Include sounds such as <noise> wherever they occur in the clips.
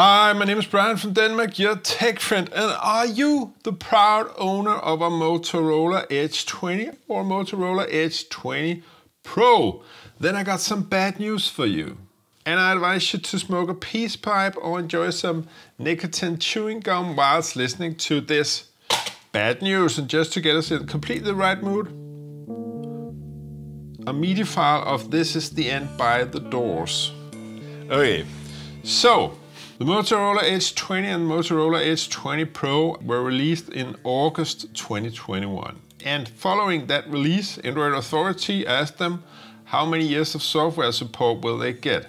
Hi, my name is Brian from Denmark, your tech friend, and are you the proud owner of a Motorola Edge 20 or Motorola Edge 20 Pro? Then I got some bad news for you. And I advise you to smoke a peace pipe or enjoy some nicotine chewing gum whilst listening to this bad news. And just to get us in completely the right mood, a MIDI file of This Is The End by The Doors. Okay, so the Motorola Edge 20 and Motorola Edge 20 Pro were released in August 2021. And following that release, Android Authority asked them how many years of software support will they get.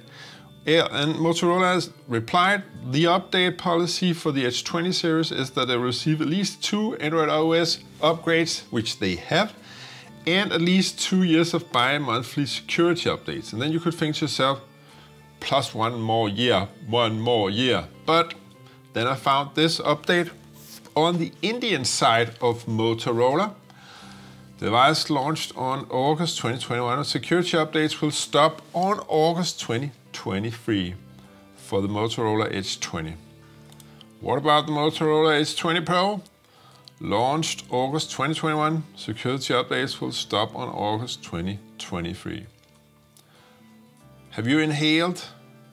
And Motorola has replied, the update policy for the Edge 20 series is that they receive at least two Android OS upgrades, which they have, and at least two years of bi-monthly security updates. And then you could think to yourself, plus one more year, one more year. But then I found this update on the Indian side of Motorola. Device launched on August 2021 security updates will stop on August 2023 for the Motorola Edge 20. What about the Motorola Edge 20 Pro? Launched August 2021, security updates will stop on August 2023. Have you inhaled?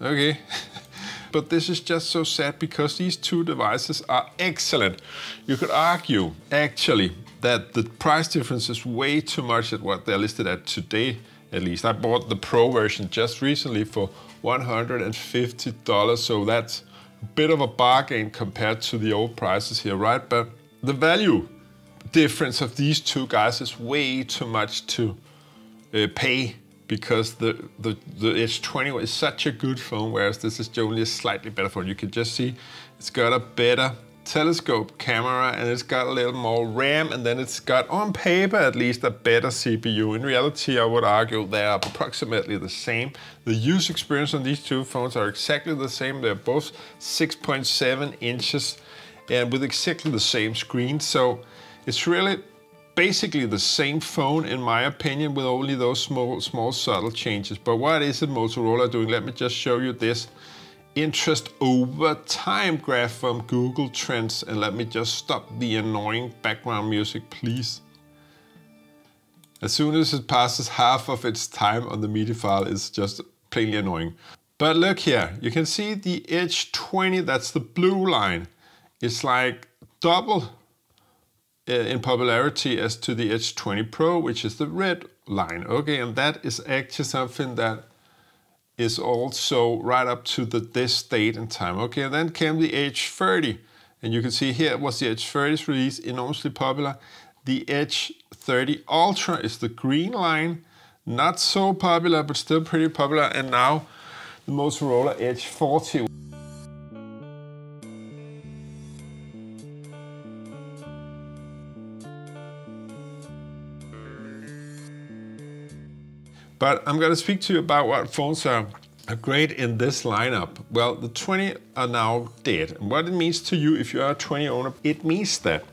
Okay. <laughs> but this is just so sad because these two devices are excellent. You could argue, actually, that the price difference is way too much at what they're listed at today, at least. I bought the Pro version just recently for $150, so that's a bit of a bargain compared to the old prices here, right? But the value difference of these two guys is way too much to uh, pay because the, the, the Edge 20 is such a good phone, whereas this is only a slightly better phone. You can just see it's got a better telescope camera and it's got a little more RAM and then it's got, on paper at least, a better CPU. In reality, I would argue they are approximately the same. The use experience on these two phones are exactly the same. They're both 6.7 inches and with exactly the same screen. So it's really basically the same phone in my opinion with only those small, small subtle changes. But what is it Motorola doing? Let me just show you this interest over time graph from Google Trends. And let me just stop the annoying background music, please. As soon as it passes half of its time on the media file, it's just plainly annoying. But look here, you can see the Edge 20, that's the blue line. It's like double Uh, in popularity as to the Edge 20 Pro, which is the red line. Okay, and that is actually something that is also right up to the, this date and time. Okay, and then came the Edge 30. And you can see here it was the Edge 30's release, enormously popular. The Edge 30 Ultra is the green line, not so popular, but still pretty popular. And now the Motorola Edge 40. But I'm going to speak to you about what phones are great in this lineup. Well, the 20 are now dead. And what it means to you if you are a 20 owner, it means that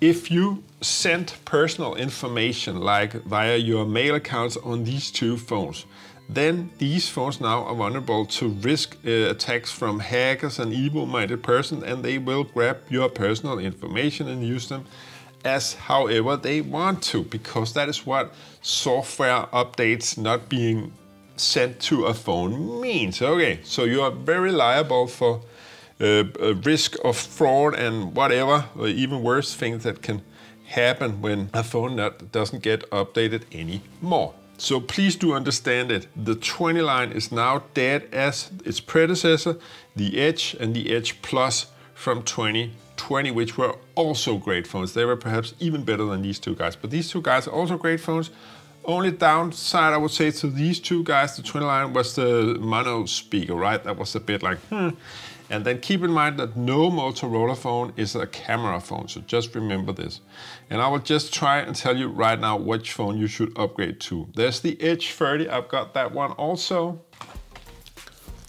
if you send personal information like via your mail accounts on these two phones, then these phones now are vulnerable to risk uh, attacks from hackers and evil-minded persons and they will grab your personal information and use them as however they want to, because that is what software updates not being sent to a phone means. Okay, so you are very liable for uh, risk of fraud and whatever, or even worse things that can happen when a phone not, doesn't get updated anymore. So please do understand it. The 20 line is now dead as its predecessor, the Edge and the Edge Plus from 2020, which were also great phones. They were perhaps even better than these two guys. But these two guys are also great phones. Only downside I would say to these two guys, the 20 line, was the mono speaker, right? That was a bit like, hmm. And then keep in mind that no Motorola phone is a camera phone, so just remember this. And I will just try and tell you right now which phone you should upgrade to. There's the Edge 30, I've got that one also.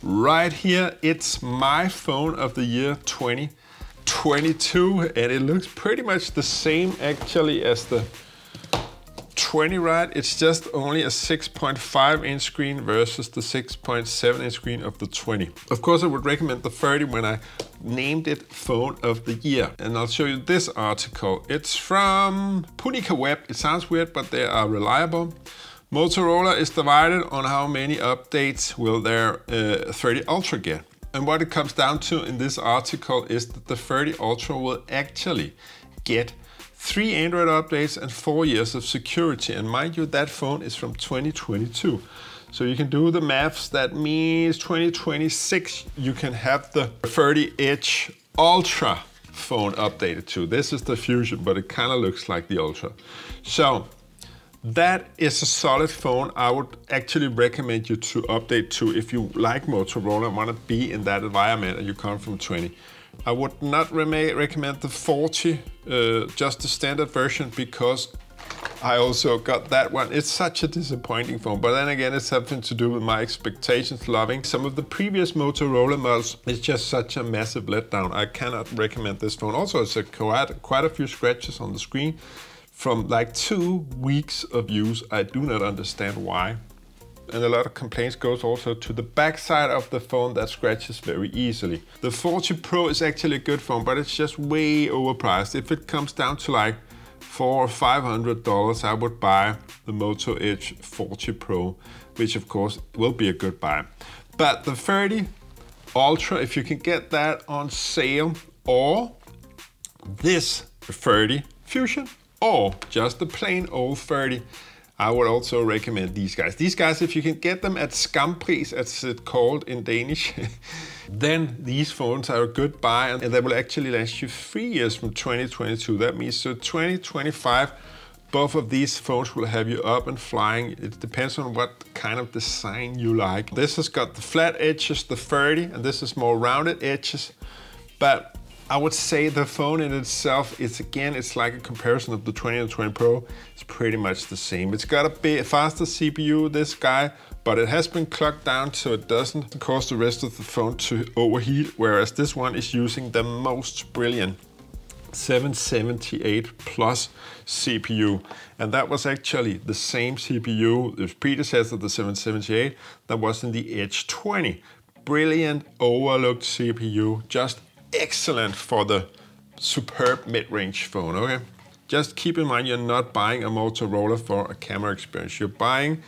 Right here, it's my phone of the year 2022, and it looks pretty much the same actually as the 20, right? It's just only a 6.5 inch screen versus the 6.7 inch screen of the 20. Of course, I would recommend the 30 when I named it Phone of the Year. And I'll show you this article. It's from PiunikaWeb. It sounds weird, but they are reliable. Motorola is divided on how many updates will their uh, 30 Ultra get. And what it comes down to in this article is that the 30 Ultra will actually get three Android updates and four years of security. And mind you, that phone is from 2022. So you can do the maths. That means 2026, you can have the 30 Edge Ultra phone updated too. This is the Fusion, but it kind of looks like the Ultra. So that is a solid phone. I would actually recommend you to update to if you like Motorola and want to be in that environment and you come from 20. I would not re recommend the 40, uh, just the standard version, because I also got that one. It's such a disappointing phone, but then again, it's something to do with my expectations loving. Some of the previous Motorola models, it's just such a massive letdown. I cannot recommend this phone. Also, it's a quite, quite a few scratches on the screen from like two weeks of use. I do not understand why and a lot of complaints goes also to the back side of the phone that scratches very easily. The 40 Pro is actually a good phone, but it's just way overpriced. If it comes down to like four or five hundred dollars, I would buy the Moto Edge 40 Pro, which of course will be a good buy. But the 30 Ultra, if you can get that on sale, or this 30 Fusion, or just the plain old 30, I would also recommend these guys. These guys, if you can get them at skampris, as it's called in Danish, <laughs> then these phones are a good buy and they will actually last you three years from 2022. That means so 2025, both of these phones will have you up and flying. It depends on what kind of design you like. This has got the flat edges, the 30, and this is more rounded edges. But I would say the phone in itself, is again, it's like a comparison of the 20 and 20 Pro. It's pretty much the same. It's got a bit faster CPU, this guy, but it has been clocked down so it doesn't cause the rest of the phone to overheat, whereas this one is using the most brilliant 778 plus CPU. And that was actually the same CPU, the predecessor, of the 778, that was in the Edge 20. Brilliant overlooked CPU, just excellent for the superb mid-range phone, okay? Just keep in mind you're not buying a Motorola for a camera experience. You're buying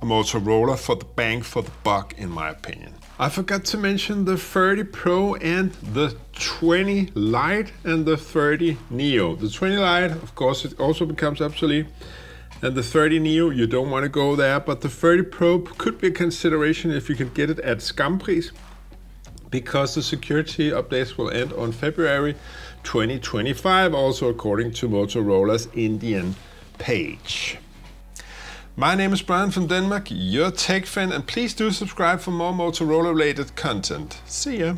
a Motorola for the bang for the buck, in my opinion. I forgot to mention the 30 Pro and the 20 Lite and the 30 Neo. The 20 Lite, of course, it also becomes obsolete. And the 30 Neo, you don't want to go there, but the 30 Pro could be a consideration if you can get it at Skampris because the security updates will end on February 2025, also according to Motorola's Indian page. My name is Brian from Denmark, your tech fan, and please do subscribe for more Motorola related content. See ya!